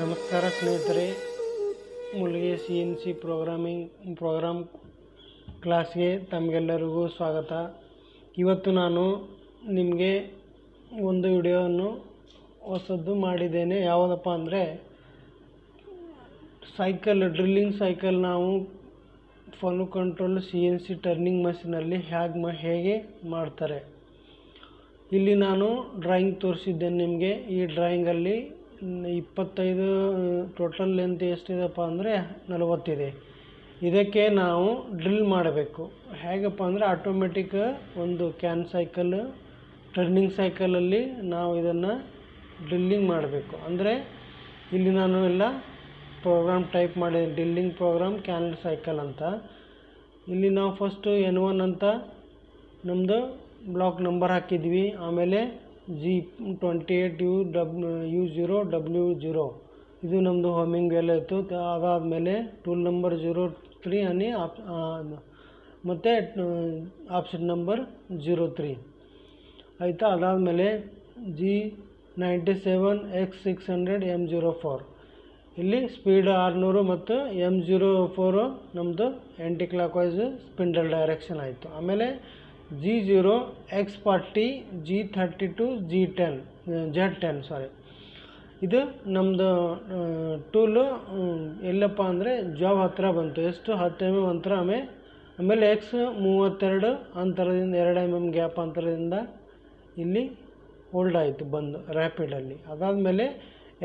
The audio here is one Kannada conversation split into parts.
ನಮಸ್ಕಾರ ಸ್ನೇಹಿತರೆ ಮುಲ್ಗೆ C N C programming program ಕ್ಲಾಸ್ಗೆ ತಮಗೆಲ್ಲರಿಗೂ ಸ್ವಾಗತ. ಇವತ್ತು ನಾನು ನಿಮಗೆ ಒಂದು ವಿಡಿಯೋವನ್ನು ಹೊಸದ್ದು ಮಾಡಿದ್ದೇನೆ. ಯಾವುದಪ್ಪ ಅಂದರೆ ಸೈಕಲ್ ಡ್ರಿಲ್ಲಿಂಗ್ ಸೈಕಲ್ ನಾವು Fanuc control C N C turning ಮಷಿನಲ್ಲಿ ಹೇಗೆ ಮ ಹೇಗೆ ಮಾಡ್ತಾರೆ. ಇಲ್ಲಿ ನಾನು ಡ್ರಾಯಿಂಗ್ ತೋರಿಸಿದ್ದೇನೆ ನಿಮಗೆ. ಈ ಡ್ರಾಯಿಂಗಲ್ಲಿ ಇಪ್ಪತ್ತೈದು ಟೋಟಲ್ ಲೆಂತ್ ಎಷ್ಟಿದೆಪ್ಪ ಅಂದರೆ ನಲವತ್ತಿದೆ. ಇದಕ್ಕೆ ನಾವು ಡ್ರಿಲ್ ಮಾಡಬೇಕು. ಹೇಗಪ್ಪ ಅಂದರೆ ಆಟೋಮೆಟಿಕ್ ಒಂದು ಕ್ಯಾನ್ ಸೈಕಲ್ ಟರ್ನಿಂಗ್ ಸೈಕಲಲ್ಲಿ ನಾವು ಇದನ್ನು ಡ್ರಿಲ್ಲಿಂಗ್ ಮಾಡಬೇಕು. ಅಂದರೆ ಇಲ್ಲಿ ನಾನು ಎಲ್ಲ ಪ್ರೋಗ್ರಾಮ್ ಟೈಪ್ ಮಾಡಿದ್ದೀನಿ. ಡ್ರಿಲ್ಲಿಂಗ್ ಪ್ರೋಗ್ರಾಮ್ ಕ್ಯಾನ್ ಸೈಕಲ್ ಅಂತ. ಇಲ್ಲಿ ನಾವು ಫಸ್ಟು ಎನ್ ಒನ್ ಅಂತ ನಮ್ಮದು ಬ್ಲಾಕ್ ನಂಬರ್ ಹಾಕಿದ್ವಿ. ಆಮೇಲೆ G twenty eight U W zero W zero ಇದು ನಮ್ಮದು ಹೋಮಿಂಗ್ ಎಲ್ಲ ಇತ್ತು ತ- ಅದಾದಮೇಲೆ ಟೂಲ್ ನಂಬರ್ ಜೀರೋ ತ್ರೀ అని ಆಪ್ ಮತ್ತು ಆಪ್ಷನ್ ನಂಬರ್ ಜೀರೋ ತ್ರೀ ಆಯಿತಾ ಅದಾದಮೇಲೆ G ninety seven X six hundred M zero four ಇಲ್ಲಿ ಸ್ಪೀಡ್ ಆರುನೂರು ಮತ್ತು ಎಂ ಜೀರೋ ಫೋರು ನಮ್ಮದು anticlockwise spindle direction ಆಯಿತು ಆಮೇಲೆ G zero X forty G thirty two G ten Z ten sorry ಇದು ನಮ್ಮದು ಟೂಲು ಎಲ್ಲಪ್ಪ ಅಂದರೆ ಜಾಬ್ ಹತ್ತಿರ ಬಂತು. ಎಷ್ಟು? ಹತ್ತು ಎಂ ಎಂ ಅಂತರ ಆಮೇಲೆ ಆಮೇಲೆ ಎಕ್ಸ್ ಮೂವತ್ತೆರಡು ಅಂತರದಿಂದ ಎರಡು ಎಂ ಎಂ ಗ್ಯಾಪ್ ಅಂತರದಿಂದ ಇಲ್ಲಿ ಹೋಲ್ಡ್ ಆಯಿತು, ಬಂದು ರ್ಯಾಪಿಡಲ್ಲಿ ಅದಾದಮೇಲೆ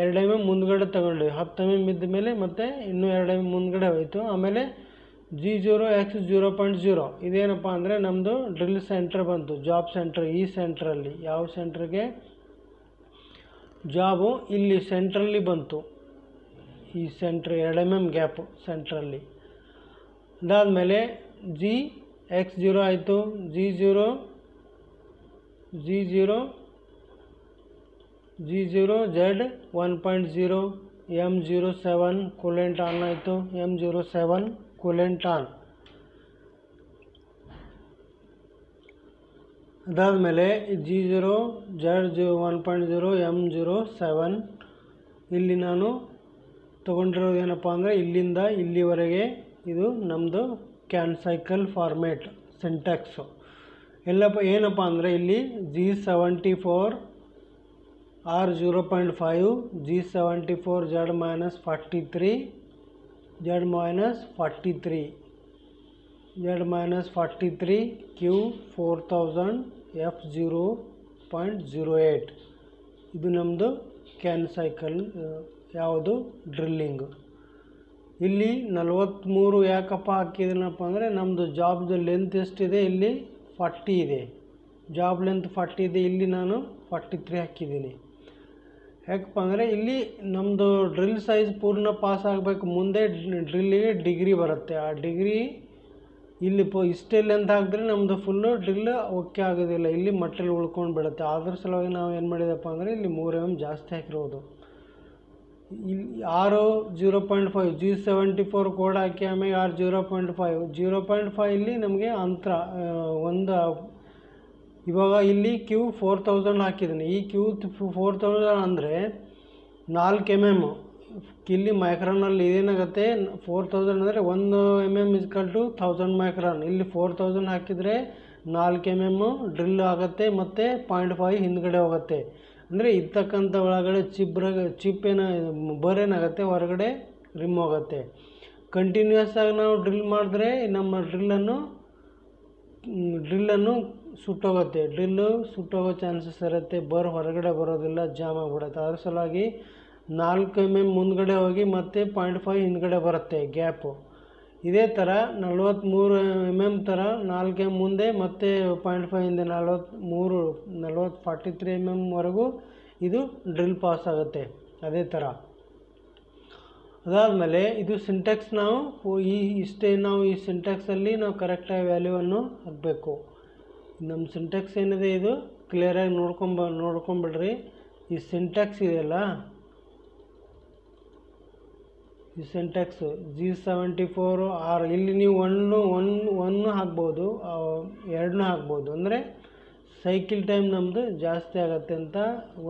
ಎರಡು ಎಂ ಎಂ ಮುಂದ್ಗಡೆ ತಗೊಂಡ್ವಿ. ಹತ್ತು ಎಂ ಎಂ ಇದ್ದ ಮೇಲೆ ಮತ್ತೆ ಇನ್ನೂ ಎರಡು ಎಂ ಎಂ ಮುಂದ್ಗಡೆ ಹೋಯಿತು. ಆಮೇಲೆ G zero X zero point zero ಇದೇನಪ್ಪ ಅಂದರೆ ನಮ್ಮದು ಡ್ರಿಲ್ ಸೆಂಟ್ರ್ ಬಂತು ಜಾಬ್ ಸೆಂಟ್ರ್ ಈ ಸೆಂಟ್ರಲ್ಲಿ ಯಾವ ಸೆಂಟ್ರಿಗೆ ಜಾಬು ಇಲ್ಲಿ ಸೆಂಟ್ರಲ್ಲಿ ಬಂತು. ಈ ಸೆಂಟ್ರ್ ಎರಡು ಎಂ ಎಂ ಗ್ಯಾಪು ಸೆಂಟ್ರಲ್ಲಿ ಅದಾದಮೇಲೆ ಜಿ ಎಕ್ಸ್ ಜೀರೋ ಆಯಿತು. G zero G zero G zero Z one point zero M zero seven coolant on ಆಯಿತು. M zero seven coolant on ಅದಾದಮೇಲೆ G zero Z G one point zero M zero seven ಇಲ್ಲಿ ನಾನು ತೊಗೊಂಡಿರೋದು ಏನಪ್ಪ ಅಂದರೆ ಇಲ್ಲಿಂದ ಇಲ್ಲಿವರೆಗೆ ಇದು ನಮ್ಮದು ಕ್ಯಾನ್ ಸೈಕಲ್ ಫಾರ್ಮೇಟ್ ಸಿಂಟ್ಯಾಕ್ಸು ಎಲ್ಲಪ್ಪ ಏನಪ್ಪ ಅಂದರೆ ಇಲ್ಲಿ G seventy four R zero point five G seventy four Z minus forty three forty three Q four thousand F zero point zero eight ಇದು ನಮ್ಮದು ಕ್ಯಾನ್ ಸೈಕಲ್ ಯಾವುದು? ಡ್ರಿಲ್ಲಿಂಗ್ ಇಲ್ಲಿ ನಲವತ್ತ್ಮೂರು ಯಾಕಪ್ಪ ಹಾಕಿದ್ದೀನಪ್ಪ ಅಂದರೆ ನಮ್ಮದು ಜಾಬ್ದು ಲೆಂತ್ ಎಷ್ಟಿದೆ? ಇಲ್ಲಿ ಫಾರ್ಟಿ ಇದೆ. ಜಾಬ್ ಲೆಂತ್ ಫಾರ್ಟಿ ಇದೆ. ಇಲ್ಲಿ ನಾನು ಫಾರ್ಟಿ ತ್ರೀ ಹಾಕಿದ್ದೀನಿ. ಯಾಕಪ್ಪ ಅಂದರೆ ಇಲ್ಲಿ ನಮ್ಮದು ಡ್ರಿಲ್ ಸೈಜ್ ಪೂರ್ಣ ಪಾಸ್ ಆಗಬೇಕು ಮುಂದೆ ಡ್ರಿಲ್ಲಿಗೆ ಡಿಗ್ರಿ ಬರುತ್ತೆ. ಆ ಡಿಗ್ರಿ ಇಲ್ಲಿ ಪ ಇಷ್ಟೇ ಲೆಂತ್ ಹಾಕಿದ್ರೆ ನಮ್ಮದು ಫುಲ್ಲು ಡ್ರಿಲ್ ಓಕೆ ಆಗೋದಿಲ್ಲ. ಇಲ್ಲಿ ಮಟ್ಟಲ್ಲಿ ಉಳ್ಕೊಂಡು ಬಿಡುತ್ತೆ. ಅದ್ರ ಸಲುವಾಗಿ ನಾವು ಏನು ಮಾಡಿದಪ್ಪ ಅಂದರೆ ಇಲ್ಲಿ ಮೂರು ಎಂ ಜಾಸ್ತಿ ಹಾಕಿರೋದು. ಇಲ್ಲಿ ಆರು zero point five G seventy four code ಹಾಕಿ ಆಮೇಲೆ ಆರು zero point five zero point five ಇಲ್ಲಿ ನಮಗೆ ಅಂತರ ಒಂದು ಇವಾಗ ಇಲ್ಲಿ ಕ್ಯೂ ಫೋರ್ ತೌಸಂಡ್ ಹಾಕಿದ್ದೀನಿ. ಈ ಕ್ಯೂ ಫೋರ್ ತೌಸಂಡ್ ಅಂದರೆ ನಾಲ್ಕು ಎಂ ಎಂ ಇಲ್ಲಿ ಮೈಕ್ರಾನಲ್ಲಿ ಏನಾಗುತ್ತೆ ಫೋರ್ ತೌಸಂಡ್ ಅಂದರೆ ಒಂದು M M equal to thousand micron ಇಲ್ಲಿ ಫೋರ್ ತೌಸಂಡ್ ಹಾಕಿದರೆ ನಾಲ್ಕು ಎಂ ಎಮ್ಮು ಡ್ರಿಲ್ ಆಗುತ್ತೆ ಮತ್ತು ಪಾಯಿಂಟ್ ಫೈವ್ ಹಿಂದ್ಗಡೆ ಹೋಗುತ್ತೆ. ಅಂದರೆ ಇರ್ತಕ್ಕಂಥ ಒಳಗಡೆ ಚಿಪ್ರ ಚಿಪ್ ಏನ ಬರ್ ಏನಾಗುತ್ತೆ? ಹೊರಗಡೆ ರಿಮ್ ಹೋಗುತ್ತೆ. ಕಂಟಿನ್ಯೂಸ್ ಆಗಿ ನಾವು ಡ್ರಿಲ್ ಮಾಡಿದ್ರೆ ನಮ್ಮ ಡ್ರಿಲ್ಲನ್ನು ಡ್ರಿಲ್ಲನ್ನು ಸುಟ್ಟೋಗುತ್ತೆ. ಡ್ರಿಲ್ಲು ಸುಟ್ಟೋಗೋ ಚಾನ್ಸಸ್ ಇರುತ್ತೆ. ಬರ್ ಹೊರಗಡೆ ಬರೋದಿಲ್ಲ, ಜಾಮ್ ಆಗಿಬಿಡುತ್ತೆ. ಅದ್ರ ಸಲುವಾಗಿ ನಾಲ್ಕು ಎಂ ಎಂ ಮುಂದ್ಗಡೆ ಹೋಗಿ ಮತ್ತೆ ಪಾಯಿಂಟ್ ಫೈವ್ ಹಿಂದ್ಗಡೆ ಬರುತ್ತೆ ಗ್ಯಾಪು. ಇದೇ ಥರ ನಲ್ವತ್ತ್ಮೂರು ಎಂ ಎಂ ಥರ ನಾಲ್ಕು ಎಂ ಮುಂದೆ ಮತ್ತೆ ಪಾಯಿಂಟ್ ಫೈವ್ ಹಿಂದೆ ನಲ್ವತ್ತ್ಮೂರು ನಲ್ವತ್ತು ಫಾರ್ಟಿ ತ್ರೀ ಎಂ ಎಮ್ವರೆಗೂ ಇದು ಡ್ರಿಲ್ ಪಾಸ್ ಆಗುತ್ತೆ. ಅದೇ ಥರ ಅದಾದಮೇಲೆ ಇದು ಸಿಂಟೆಕ್ಸ್ ನಾವು ಈ, ಇಷ್ಟೇ ನಾವು ಈ ಸಿಂಟೆಕ್ಸಲ್ಲಿ ನಾವು ಕರೆಕ್ಟಾಗಿ ವ್ಯಾಲ್ಯೂವನ್ನು ಹಾಕಬೇಕು. ನಮ್ಮ ಸಿಂಟ್ಯಾಕ್ಸ್ ಏನಿದೆ ಇದು? ಕ್ಲಿಯರಾಗಿ ನೋಡ್ಕೊಂಬ, ನೋಡ್ಕೊಂಬಿಡ್ರಿ. ಈ ಸಿಂಟ್ಯಾಕ್ಸ್ ಇದೆಯಲ್ಲ? ಈ syntax G seventy four R ಇಲ್ಲಿ ನೀವು ಒನ್ನು ಒನ್ ಒನ್ನು ಹಾಕ್ಬೋದು ಎರಡನ್ನೂ ಹಾಕ್ಬೋದು. ಅಂದರೆ ಸೈಕಲ್ ಟೈಮ್ ನಮ್ಮದು ಜಾಸ್ತಿ ಆಗುತ್ತೆ ಅಂತ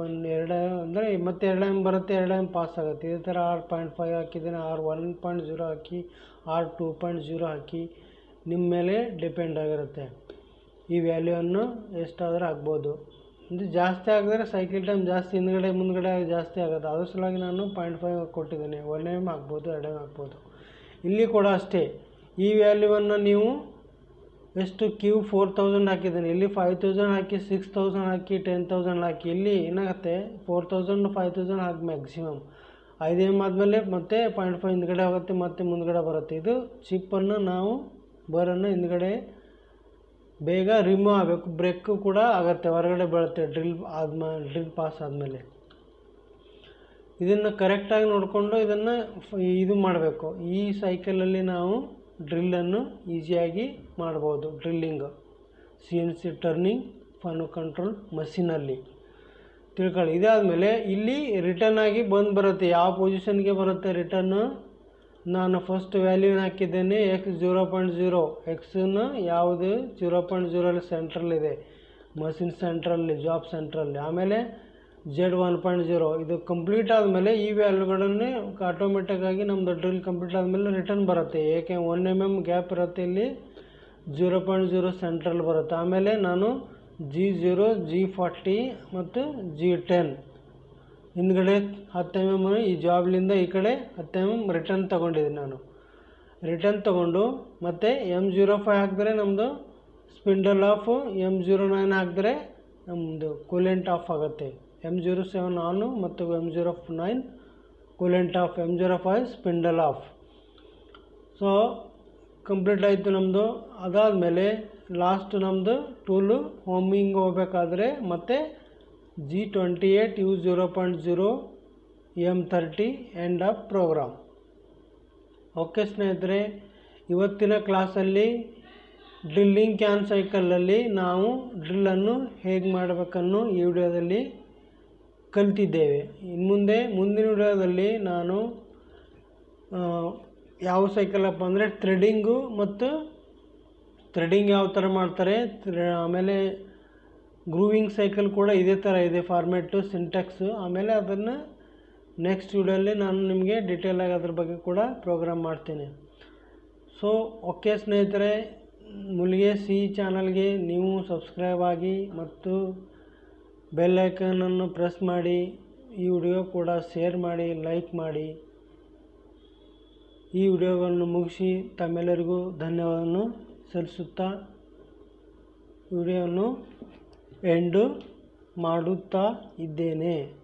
ಒಂದು ಎರಡು, ಅಂದರೆ ಮತ್ತೆ ಎರಡು ಟೈಮ್ ಬರುತ್ತೆ, ಎರಡು ಟೈಮ್ ಪಾಸ್ ಆಗುತ್ತೆ. ಇದೇ ಥರ ಆರ್ ಪಾಯಿಂಟ್ ಫೈವ್ ಹಾಕಿದ್ದೀನಿ ಆರ್ ಒನ್ ಪಾಯಿಂಟ್ ಜೀರೋ ಹಾಕಿ ಆರ್ ಟೂ ಪಾಯಿಂಟ್ ಜೀರೋ ಹಾಕಿ ನಿಮ್ಮ ಮೇಲೆ ಡಿಪೆಂಡ್ ಆಗಿರುತ್ತೆ. ಈ ವ್ಯಾಲ್ಯೂವನ್ನು ಎಷ್ಟಾದರೂ ಆಗ್ಬೋದು. ಇದು ಜಾಸ್ತಿ ಆಗಿದ್ರೆ ಸೈಕಲ್ ಟೈಮ್ ಜಾಸ್ತಿ ಹಿಂದ್ಗಡೆ ಮುಂದ್ಗಡೆ ಜಾಸ್ತಿ ಆಗುತ್ತೆ. ಅದ್ರ ಸಲುವಾಗಿ ನಾನು ಪಾಯಿಂಟ್ ಫೈವ್ ಕೊಟ್ಟಿದ್ದೀನಿ. ಒನ್ ಎಂ ಆಗ್ಬೋದು, ಎರಡು ಎಂ ಆಗ್ಬೋದು. ಇಲ್ಲಿ ಕೂಡ ಅಷ್ಟೇ. ಈ ವ್ಯಾಲ್ಯೂವನ್ನು ನೀವು ಎಷ್ಟು ಕ್ಯೂ ಫೋರ್ ತೌಸಂಡ್ ಹಾಕಿದ್ದೀನಿ. ಇಲ್ಲಿ ಫೈವ್ ತೌಸಂಡ್ ಹಾಕಿ ಸಿಕ್ಸ್ ತೌಸಂಡ್ ಹಾಕಿ ಟೆನ್ ತೌಸಂಡ್ ಹಾಕಿ, ಇಲ್ಲಿ ಏನಾಗುತ್ತೆ? ಫೋರ್ ತೌಸಂಡ್ ಫೈವ್ ತೌಸಂಡ್ ಹಾಕಿ ಮ್ಯಾಕ್ಸಿಮಮ್ ಐದು ಎಂ ಆದಮೇಲೆ ಮತ್ತೆ ಪಾಯಿಂಟ್ ಫೈವ್ ಹಿಂದ್ಗಡೆ ಹೋಗುತ್ತೆ ಮತ್ತೆ ಮುಂದ್ಗಡೆ ಬರುತ್ತೆ. ಇದು ಚಿಪ್ಪನ್ನು ನಾವು ಬರನ್ನು ಹಿಂದ್ಗಡೆ ಬೇಗ ರಿಮೂವ್ ಆಗಬೇಕು. ಬ್ರೇಕು ಕೂಡ ಆಗುತ್ತೆ. ಹೊರಗಡೆ ಬೀಳುತ್ತೆ. ಡ್ರಿಲ್ ಆದ್ಮೇಲೆ ಡ್ರಿಲ್ ಪಾಸ್ ಆದಮೇಲೆ. ಇದನ್ನು ಕರೆಕ್ಟಾಗಿ ನೋಡಿಕೊಂಡು ಇದನ್ನು ಇದು ಮಾಡಬೇಕು. ಈ ಸೈಕಲಲ್ಲಿ ನಾವು ಡ್ರಿಲ್ಲನ್ನು ಈಸಿಯಾಗಿ ಮಾಡ್ಬೋದು. Drilling C N C turning Fanuc control ಮಷೀನಲ್ಲಿ ತಿಳ್ಕೊಳ್ಳಿ. ಇದಾದಮೇಲೆ ಇಲ್ಲಿ ರಿಟರ್ನ್ ಆಗಿ ಬಂದು ಬರುತ್ತೆ. ಯಾವ ಪೊಸಿಷನ್ಗೆ ಬರುತ್ತೆ ರಿಟರ್ನು ನಾನು ಫಸ್ಟ್ ವ್ಯಾಲ್ಯೂನ ಹಾಕಿದ್ದೇನೆ ಎಕ್ಸ್ ಜೀರೋ ಪಾಯಿಂಟ್ ಜೀರೋ ಎಕ್ಸನ್ನ ಯಾವುದು ಜೀರೋ ಪಾಯಿಂಟ್ ಜೀರೋಲ್ಲಿ ಸೆಂಟ್ರಲ್ಲಿದೆ ಮಷಿನ್ ಸೆಂಟ್ರಲ್ಲಿ ಜಾಬ್ ಸೆಂಟ್ರಲ್ಲಿ ಆಮೇಲೆ ಜೆಡ್ ಒನ್ ಪಾಯಿಂಟ್ ಜೀರೋ ಇದು ಕಂಪ್ಲೀಟ್ ಆದಮೇಲೆ ಈ ವ್ಯಾಲ್ಯೂಗಳನ್ನೇ ಆಟೋಮೆಟಿಕ್ಕಾಗಿ ನಮ್ಮದು ಡ್ರಿಲ್ ಕಂಪ್ಲೀಟ್ ಆದಮೇಲೆ ರಿಟರ್ನ್ ಬರುತ್ತೆ. ಏಕೆ? ಒನ್ ಎಂ ಎಂ ಗ್ಯಾಪ್ ಇರುತ್ತೆ ಇಲ್ಲಿ. ಜೀರೋ ಪಾಯಿಂಟ್ ಜೀರೋ ಸೆಂಟ್ರಲ್ ಬರುತ್ತೆ. ಆಮೇಲೆ ನಾನು ಜಿ ಜೀರೋ ಜಿ ಫಾರ್ಟಿ ಮತ್ತು ಜಿ ಟೆನ್ ಹಿಂದ್ಗಡೆ ಹತ್ತು ಎಂ ಈ ಜಾಬ್ಲಿಂದ ಈ ಕಡೆ ಹತ್ತು ಎಂ ಎಂ ರಿಟರ್ನ್ ತೊಗೊಂಡಿದ್ದೀನಿ ನಾನು. ರಿಟರ್ನ್ ತೊಗೊಂಡು ಮತ್ತು ಎಂ ಜೀರೋ ಫೈವ್ ಹಾಕಿದ್ರೆ ನಮ್ಮದು spindle off M zero nine ಹಾಕಿದ್ರೆ ನಮ್ಮದು ಕೂಲೆಂಟ್ ಆಫ್ ಆಗುತ್ತೆ. ಎಂ ಜೀರೋ ಸೆವೆನ್ ಆನು ಮತ್ತು M zero nine coolant off M zero five spindle off so complete ಆಯಿತು ನಮ್ಮದು ಅದಾದಮೇಲೆ ಲಾಸ್ಟ್ ನಮ್ಮದು ಟೂಲು ಹೋಮಿಂಗ್ ಹೋಗ್ಬೇಕಾದ್ರೆ ಮತ್ತೆ U zero point zero M thirty end of program okay ಸ್ನೇಹಿತರೆ, ಇವತ್ತಿನ ಕ್ಲಾಸಲ್ಲಿ ಡ್ರಿಲ್ಲಿಂಗ್ ಕ್ಯಾನ್ ಸೈಕಲಲ್ಲಿ ನಾವು ಡ್ರಿಲ್ಲನ್ನು ಹೇಗೆ ಮಾಡಬೇಕನ್ನು ಈ ವಿಡಿಯೋದಲ್ಲಿ ಕಲಿತಿದ್ದೇವೆ. ಇನ್ನು ಮುಂದೆ ಮುಂದಿನ ವಿಡಿಯೋದಲ್ಲಿ ನಾನು ಯಾವ ಸೈಕಲಪ್ಪ ಅಂದರೆ ಥ್ರೆಡಿಂಗು ಮತ್ತು ಥ್ರೆಡಿಂಗ್ ಯಾವ ಥರ ಮಾಡ್ತಾರೆ ಆಮೇಲೆ ಗ್ರೂವಿಂಗ್ ಸೈಕಲ್ ಕೂಡ ಇದೇ ಥರ ಇದೆ ಫಾರ್ಮೆಟ್ಟು ಸಿಂಟೆಕ್ಸು ಆಮೇಲೆ ಅದನ್ನು ನೆಕ್ಸ್ಟ್ ವಿಡಿಯೋಲ್ಲಿ ನಾನು ನಿಮಗೆ ಡೀಟೇಲಾಗಿ ಅದ್ರ ಬಗ್ಗೆ ಕೂಡ ಪ್ರೋಗ್ರಾಮ್ ಮಾಡ್ತೀನಿ. ಸೊ ಓಕೆ ಸ್ನೇಹಿತರೆ, ಮುಲಿಗೆ ಸಿ ಚಾನಲ್ಗೆ ನೀವು ಸಬ್ಸ್ಕ್ರೈಬ್ ಆಗಿ ಮತ್ತು ಬೆಲ್ ಐಕನನ್ನು ಪ್ರೆಸ್ ಮಾಡಿ, ಈ ವಿಡಿಯೋ ಕೂಡ ಶೇರ್ ಮಾಡಿ ಲೈಕ್ ಮಾಡಿ. ಈ ವಿಡಿಯೋವನ್ನು ಮುಗಿಸಿ ತಮ್ಮೆಲ್ಲರಿಗೂ ಧನ್ಯವಾದವನ್ನು ಸಲ್ಲಿಸುತ್ತಾ ವಿಡಿಯೋವನ್ನು ಎಂಡು ಮಾಡುತ್ತಾ ಇದ್ದೇನೆ.